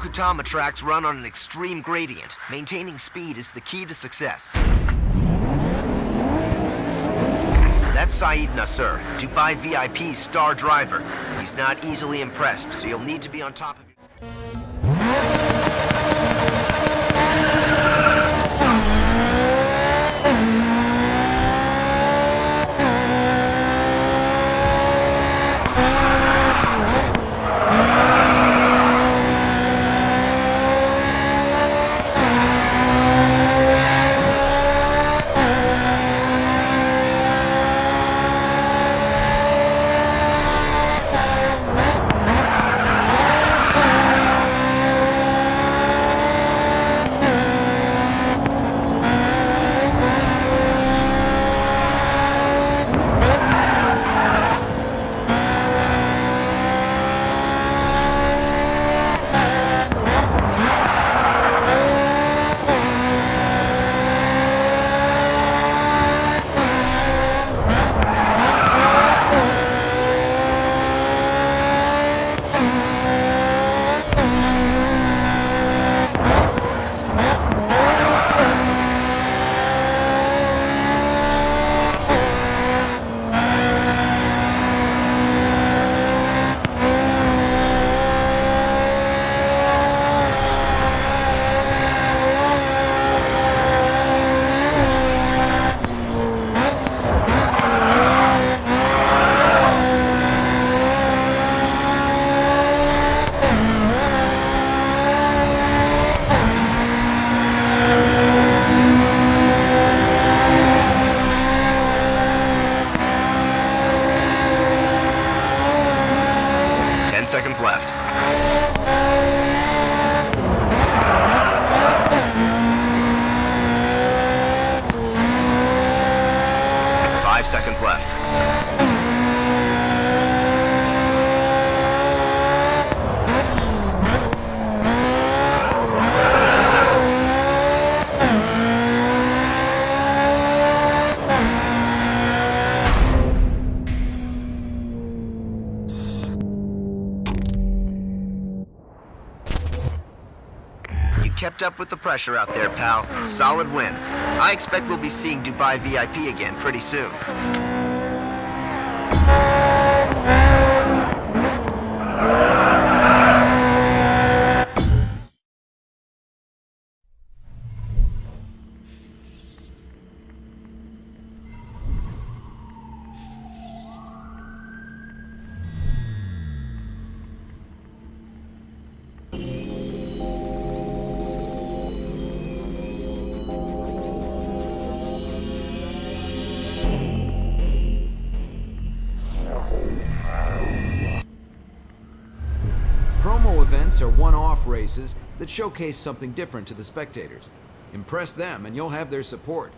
Okutama tracks run on an extreme gradient. Maintaining speed is the key to success. That's Saeed Nasser, Dubai VIP's star driver. He's not easily impressed, so you'll need to be on top of seconds left. Five seconds left. Kept up with the pressure out there, pal. Solid win. I expect we'll be seeing Dubai VIP again pretty soon. events are one-off races that showcase something different to the spectators. Impress them and you'll have their support.